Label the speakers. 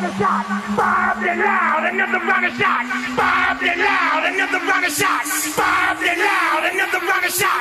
Speaker 1: round of shot. Fire up and loud, another round of shot. Fire up and loud, another round of shot. Fire up and loud, another round of shot. Shot.